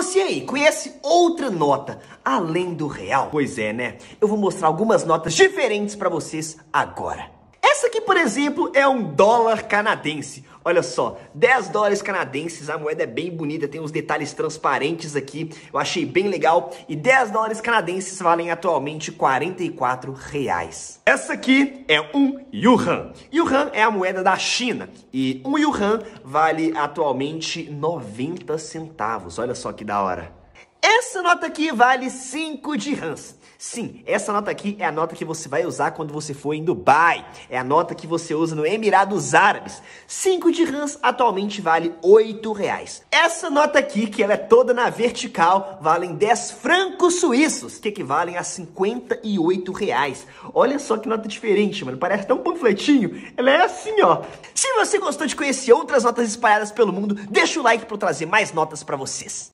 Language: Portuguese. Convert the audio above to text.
Você aí, conhece outra nota além do real? Pois é, né? Eu vou mostrar algumas notas diferentes para vocês agora. Por exemplo, é um dólar canadense. Olha só, 10 dólares canadenses, a moeda é bem bonita, tem uns detalhes transparentes aqui, eu achei bem legal. E 10 dólares canadenses valem atualmente 44 reais. Essa aqui é um yuan. Yuan é a moeda da China e um yuan vale atualmente 90 centavos. Olha só que da hora. Essa nota aqui vale 5 dirhams. Sim, essa nota aqui é a nota que você vai usar quando você for em Dubai. É a nota que você usa no Emirados Árabes. 5 dirhams atualmente vale 8 reais. Essa nota aqui, que ela é toda na vertical, valem 10 francos suíços, que equivalem a 58 reais. Olha só que nota diferente, mano. Parece até um panfletinho. Ela é assim, ó. Se você gostou de conhecer outras notas espalhadas pelo mundo, deixa o like para eu trazer mais notas para vocês.